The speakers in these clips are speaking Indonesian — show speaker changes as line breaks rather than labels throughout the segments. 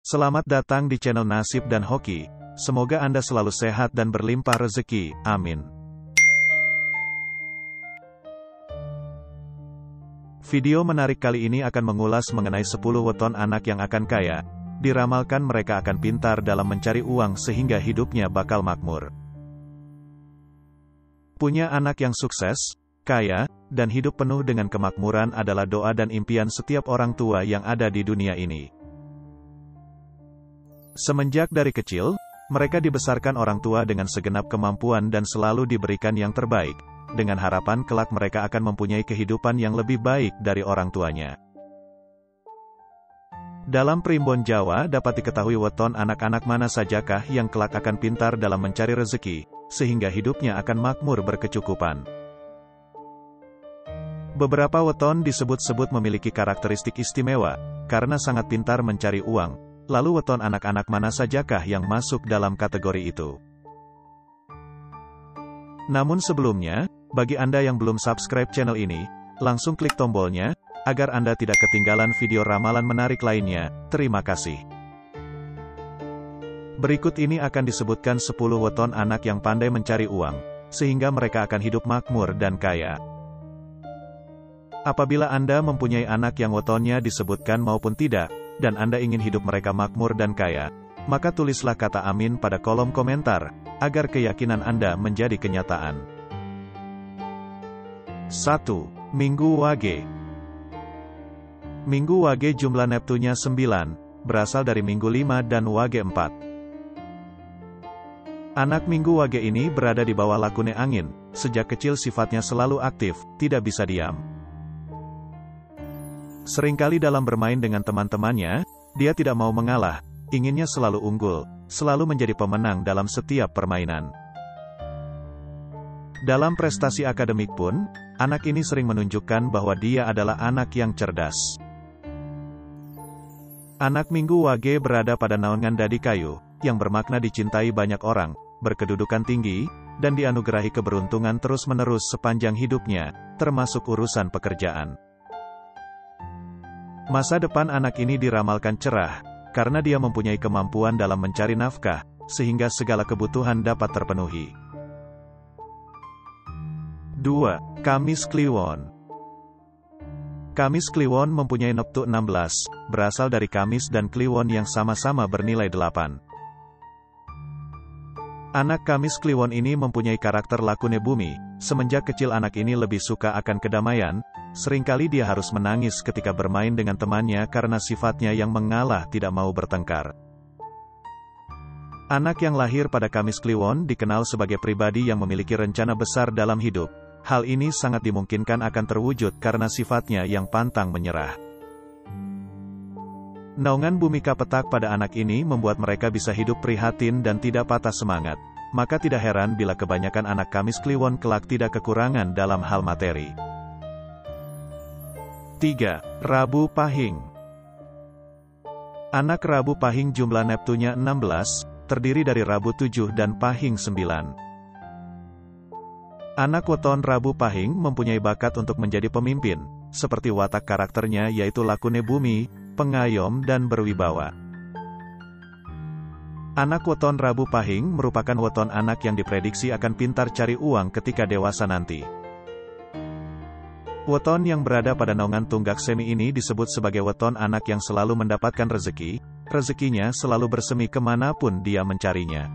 Selamat datang di channel Nasib dan Hoki. Semoga Anda selalu sehat dan berlimpah rezeki. Amin. Video menarik kali ini akan mengulas mengenai 10 weton anak yang akan kaya. Diramalkan mereka akan pintar dalam mencari uang sehingga hidupnya bakal makmur. Punya anak yang sukses, kaya, dan hidup penuh dengan kemakmuran adalah doa dan impian setiap orang tua yang ada di dunia ini. Semenjak dari kecil, mereka dibesarkan orang tua dengan segenap kemampuan dan selalu diberikan yang terbaik, dengan harapan kelak mereka akan mempunyai kehidupan yang lebih baik dari orang tuanya. Dalam primbon Jawa dapat diketahui weton anak-anak mana sajakah yang kelak akan pintar dalam mencari rezeki, sehingga hidupnya akan makmur berkecukupan. Beberapa weton disebut-sebut memiliki karakteristik istimewa, karena sangat pintar mencari uang, Lalu weton anak-anak mana sajakah yang masuk dalam kategori itu? Namun sebelumnya, bagi Anda yang belum subscribe channel ini, langsung klik tombolnya, agar Anda tidak ketinggalan video ramalan menarik lainnya. Terima kasih. Berikut ini akan disebutkan 10 weton anak yang pandai mencari uang, sehingga mereka akan hidup makmur dan kaya. Apabila Anda mempunyai anak yang wetonnya disebutkan maupun tidak, dan Anda ingin hidup mereka makmur dan kaya, maka tulislah kata amin pada kolom komentar, agar keyakinan Anda menjadi kenyataan. 1. Minggu Wage Minggu Wage jumlah Neptunya 9, berasal dari Minggu 5 dan Wage 4. Anak Minggu Wage ini berada di bawah lakune angin, sejak kecil sifatnya selalu aktif, tidak bisa diam. Seringkali dalam bermain dengan teman-temannya, dia tidak mau mengalah, inginnya selalu unggul, selalu menjadi pemenang dalam setiap permainan. Dalam prestasi akademik pun, anak ini sering menunjukkan bahwa dia adalah anak yang cerdas. Anak Minggu Wage berada pada naungan dadi kayu, yang bermakna dicintai banyak orang, berkedudukan tinggi, dan dianugerahi keberuntungan terus-menerus sepanjang hidupnya, termasuk urusan pekerjaan. Masa depan anak ini diramalkan cerah, karena dia mempunyai kemampuan dalam mencari nafkah, sehingga segala kebutuhan dapat terpenuhi. 2. Kamis Kliwon Kamis Kliwon mempunyai noktu 16, berasal dari Kamis dan Kliwon yang sama-sama bernilai 8. Anak Kamis Kliwon ini mempunyai karakter lakune bumi, semenjak kecil anak ini lebih suka akan kedamaian, Seringkali dia harus menangis ketika bermain dengan temannya karena sifatnya yang mengalah tidak mau bertengkar. Anak yang lahir pada Kamis Kliwon dikenal sebagai pribadi yang memiliki rencana besar dalam hidup. Hal ini sangat dimungkinkan akan terwujud karena sifatnya yang pantang menyerah. Naungan bumi kapetak pada anak ini membuat mereka bisa hidup prihatin dan tidak patah semangat. Maka tidak heran bila kebanyakan anak Kamis Kliwon kelak tidak kekurangan dalam hal materi. 3. Rabu Pahing Anak Rabu Pahing jumlah Neptunya 16, terdiri dari Rabu 7 dan Pahing 9. Anak weton Rabu Pahing mempunyai bakat untuk menjadi pemimpin, seperti watak karakternya yaitu lakune bumi, pengayom dan berwibawa. Anak weton Rabu Pahing merupakan weton anak yang diprediksi akan pintar cari uang ketika dewasa nanti. Weton yang berada pada naungan tunggak semi ini disebut sebagai weton anak yang selalu mendapatkan rezeki, rezekinya selalu bersemi ke mana pun dia mencarinya.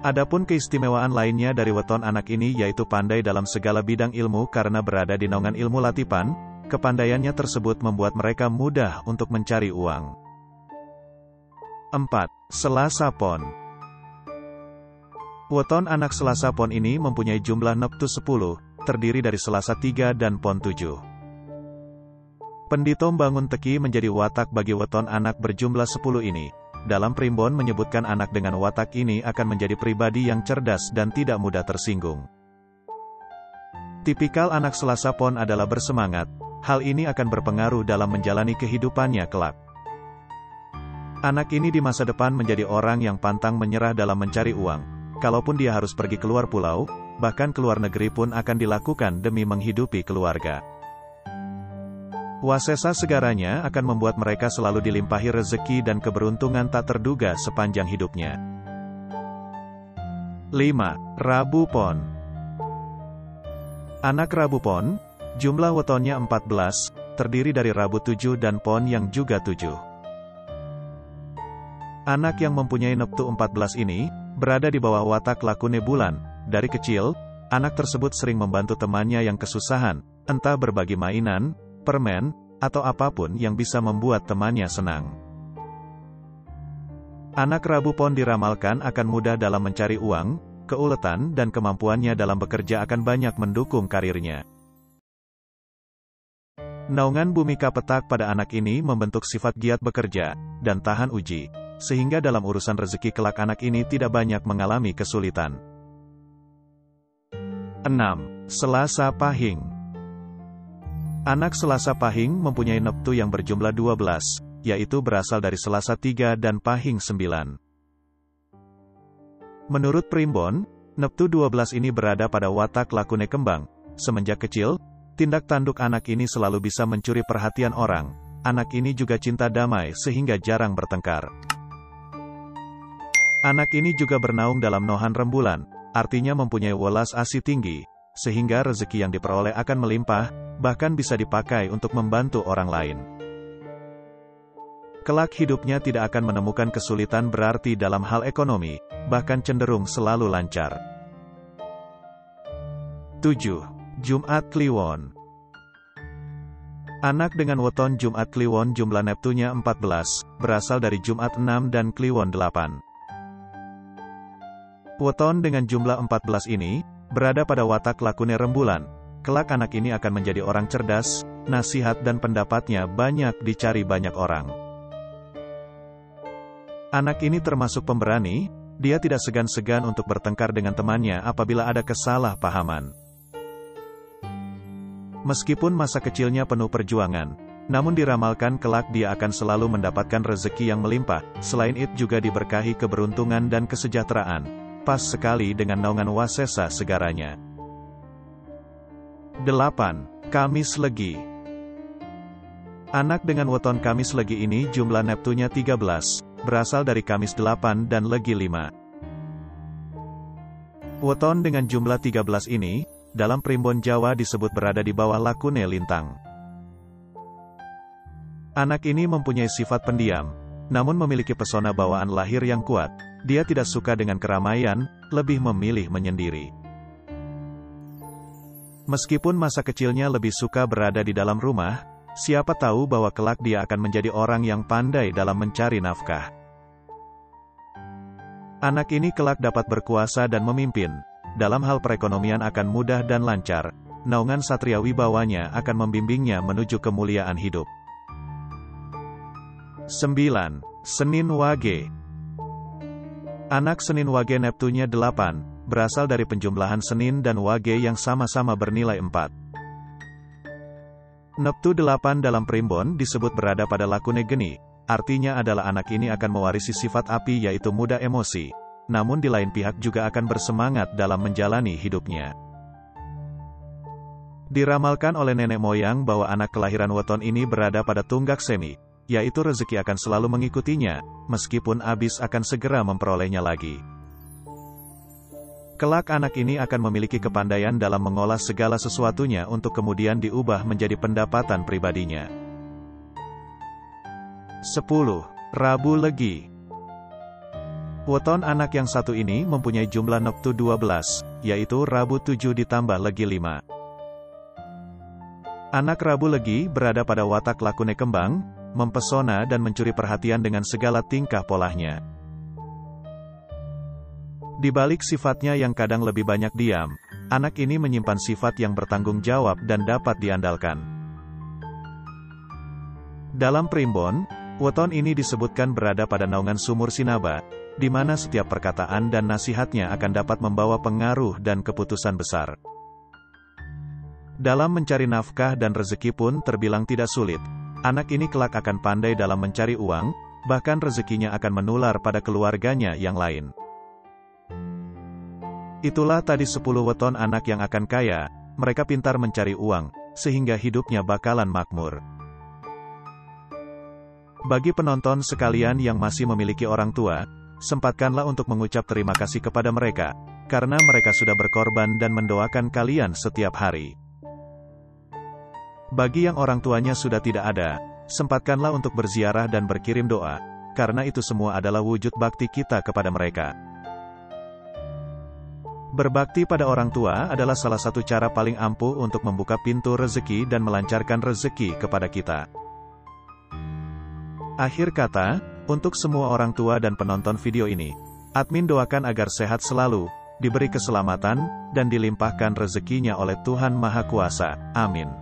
Adapun keistimewaan lainnya dari weton anak ini yaitu pandai dalam segala bidang ilmu karena berada di naungan ilmu latipan, kepandaiannya tersebut membuat mereka mudah untuk mencari uang. 4. Selasa Pon Weton anak Selasa Pon ini mempunyai jumlah neptu 10, terdiri dari Selasa 3 dan Pon 7. Pendito bangun teki menjadi watak bagi weton anak berjumlah 10 ini. Dalam primbon menyebutkan anak dengan watak ini akan menjadi pribadi yang cerdas dan tidak mudah tersinggung. Tipikal anak Selasa Pon adalah bersemangat, hal ini akan berpengaruh dalam menjalani kehidupannya kelak. Anak ini di masa depan menjadi orang yang pantang menyerah dalam mencari uang. Kalaupun dia harus pergi keluar pulau, bahkan keluar negeri pun akan dilakukan demi menghidupi keluarga. Wasesa segaranya akan membuat mereka selalu dilimpahi rezeki dan keberuntungan tak terduga sepanjang hidupnya. 5. Rabu Pon Anak Rabu Pon, jumlah wetonnya 14, terdiri dari Rabu 7 dan Pon yang juga 7. Anak yang mempunyai neptu 14 ini, berada di bawah watak lakune bulan. Dari kecil, anak tersebut sering membantu temannya yang kesusahan, entah berbagi mainan, permen, atau apa pun yang bisa membuat temannya senang. Anak Rabu Pon diramalkan akan mudah dalam mencari uang, keuletan dan kemampuannya dalam bekerja akan banyak mendukung karirnya. Naungan bumi kapetak pada anak ini membentuk sifat giat bekerja, dan tahan uji, sehingga dalam urusan rezeki kelak anak ini tidak banyak mengalami kesulitan. 6. Selasa Pahing Anak Selasa Pahing mempunyai neptu yang berjumlah 12, yaitu berasal dari Selasa 3 dan Pahing 9. Menurut Primbon, neptu 12 ini berada pada watak lakune kembang. Semenjak kecil, tindak tanduk anak ini selalu bisa mencuri perhatian orang. Anak ini juga cinta damai sehingga jarang bertengkar. Anak ini juga bernaung dalam nohan rembulan, artinya mempunyai welas asih tinggi, sehingga rezeki yang diperoleh akan melimpah, bahkan bisa dipakai untuk membantu orang lain. Kelak hidupnya tidak akan menemukan kesulitan berarti dalam hal ekonomi, bahkan cenderung selalu lancar. 7. Jumat Kliwon Anak dengan weton Jumat Kliwon jumlah Neptunya 14, berasal dari Jumat 6 dan Kliwon 8. Weton dengan jumlah 14 ini, berada pada watak lakune rembulan, Kelak anak ini akan menjadi orang cerdas, nasihat dan pendapatnya banyak dicari banyak orang. Anak ini termasuk pemberani, dia tidak segan-segan untuk bertengkar dengan temannya apabila ada kesalahpahaman. Meskipun masa kecilnya penuh perjuangan, namun diramalkan kelak dia akan selalu mendapatkan rezeki yang melimpah, selain itu juga diberkahi keberuntungan dan kesejahteraan. Pas sekali dengan naungan wasesa segaranya. 8. Kamis Legi Anak dengan weton Kamis Legi ini jumlah Neptunya 13, berasal dari Kamis 8 dan Legi 5. Weton dengan jumlah 13 ini, dalam primbon Jawa disebut berada di bawah lakune lintang. Anak ini mempunyai sifat pendiam, namun memiliki pesona bawaan lahir yang kuat. Dia tidak suka dengan keramaian, lebih memilih menyendiri. Meskipun masa kecilnya lebih suka berada di dalam rumah, siapa tahu bahwa kelak dia akan menjadi orang yang pandai dalam mencari nafkah. Anak ini kelak dapat berkuasa dan memimpin. Dalam hal perekonomian akan mudah dan lancar. Naungan satria wibawanya akan membimbingnya menuju kemuliaan hidup. 9. Senin Wage Anak Senin Wage Neptunya 8, berasal dari penjumlahan Senin dan Wage yang sama-sama bernilai 4. Neptu 8 dalam primbon disebut berada pada lakune geni, artinya adalah anak ini akan mewarisi sifat api yaitu mudah emosi, namun di lain pihak juga akan bersemangat dalam menjalani hidupnya. Diramalkan oleh nenek moyang bahwa anak kelahiran weton ini berada pada tunggak semi, yaitu rezeki akan selalu mengikutinya, meskipun abis akan segera memperolehnya lagi. Kelak anak ini akan memiliki kepandaian dalam mengolah segala sesuatunya untuk kemudian diubah menjadi pendapatan pribadinya. 10. Rabu Legi Weton anak yang satu ini mempunyai jumlah noktu 12, yaitu Rabu 7 ditambah Legi 5. Anak Rabu Legi berada pada watak lakune kembang, mempesona dan mencuri perhatian dengan segala tingkah polahnya. Di balik sifatnya yang kadang lebih banyak diam, anak ini menyimpan sifat yang bertanggung jawab dan dapat diandalkan. Dalam primbon, weton ini disebutkan berada pada naungan sumur Sinaba, di mana setiap perkataan dan nasihatnya akan dapat membawa pengaruh dan keputusan besar. Dalam mencari nafkah dan rezeki pun terbilang tidak sulit. Anak ini kelak akan pandai dalam mencari uang, bahkan rezekinya akan menular pada keluarganya yang lain. Itulah tadi 10 weton anak yang akan kaya, mereka pintar mencari uang, sehingga hidupnya bakalan makmur. Bagi penonton sekalian yang masih memiliki orang tua, sempatkanlah untuk mengucap terima kasih kepada mereka, karena mereka sudah berkorban dan mendoakan kalian setiap hari. Bagi yang orang tuanya sudah tidak ada, sempatkanlah untuk berziarah dan berkirim doa, karena itu semua adalah wujud bakti kita kepada mereka. Berbakti pada orang tua adalah salah satu cara paling ampuh untuk membuka pintu rezeki dan melancarkan rezeki kepada kita. Akhir kata, untuk semua orang tua dan penonton video ini, admin doakan agar sehat selalu, diberi keselamatan, dan dilimpahkan rezekinya oleh Tuhan Maha Kuasa. Amin.